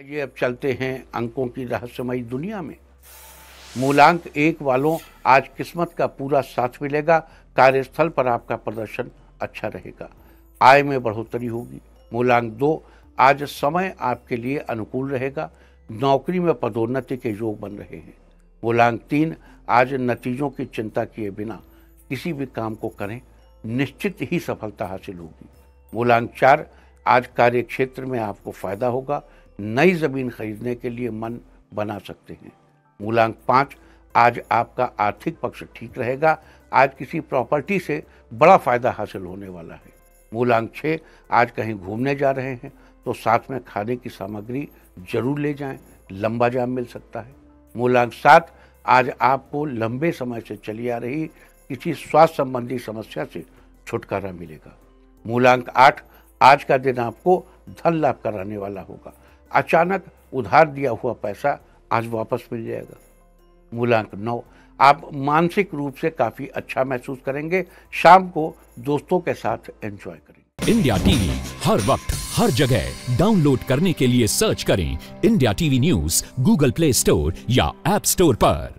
ये अब चलते हैं अंकों की रहस्यमयी दुनिया में। मूलांक एक वालों आज किस्मत का पूरा साथ मिलेगा, कार्यस्थल पर आपका प्रदर्शन अच्छा रहेगा। आय में बढ़ोतरी होगी। मूलांक दो, आज समय आपके लिए अनुकूल रहेगा। नौकरी में पदोन्नति के योग बन रहे हैं। मूलांक तीन, आज नतीजों की चिंता किए बिना किसी भी काम को करें, निश्चित ही सफलता हासिल होगी। मूलांक चार, आज कार्य क्षेत्र में आपको फ़ायदा होगा। नई ज़मीन खरीदने के लिए मन बना सकते हैं। मूलांक पाँच, आज आपका आर्थिक पक्ष ठीक रहेगा। आज किसी प्रॉपर्टी से बड़ा फ़ायदा हासिल होने वाला है। मूलांक छः आज कहीं घूमने जा रहे हैं तो साथ में खाने की सामग्री ज़रूर ले जाएँ। लंबा जाम मिल सकता है। मूलांक सात, आज आपको लंबे समय से चली आ रही किसी स्वास्थ्य संबंधी समस्या से छुटकारा मिलेगा। मूलांक आठ, आज का दिन आपको धन लाभ कराने वाला होगा। अचानक उधार दिया हुआ पैसा आज वापस मिल जाएगा। मूलांक नौ, आप मानसिक रूप से काफ़ी अच्छा महसूस करेंगे। शाम को दोस्तों के साथ एंजॉय करेंगे इंडिया टीवी, हर वक्त, हर जगह। डाउनलोड करने के लिए सर्च करें India TV news, Google Play Store या एप स्टोर पर।